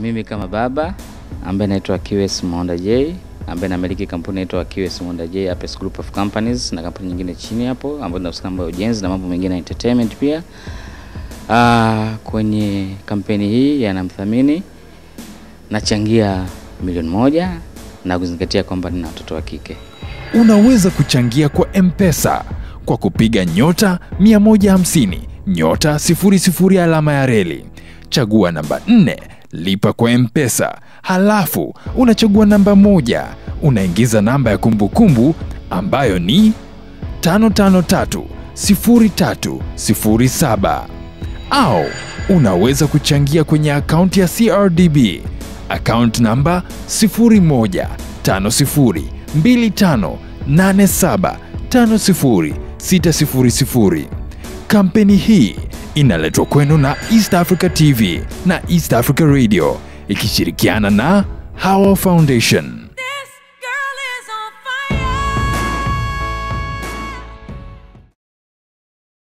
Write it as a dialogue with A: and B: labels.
A: Mimi kama baba ambaye naitwa QS Monda J ambaye namiliki kampuni inaitwa QS Monda J Apex Group of Companies na kampuni nyingine chini hapo ambayo inahusika mambo ujenzi na mambo mengine ya entertainment pia. Ah, kwenye kampeni hii yanamthamini nachangia milioni moja na kuzingatia kwamba nina watoto wa kike.
B: Unaweza kuchangia kwa M-Pesa kwa kupiga nyota 150 nyota 00 alama ya reli, chagua namba 4 lipa kwa M-Pesa, halafu unachagua namba moja, unaingiza namba ya kumbukumbu kumbu ambayo ni 553 0307 au unaweza kuchangia kwenye akaunti ya CRDB akaunti namba 01502587506000. Kampeni hii inaletwa kwenu na East Africa TV na East Africa Radio ikishirikiana na Hawa Foundation.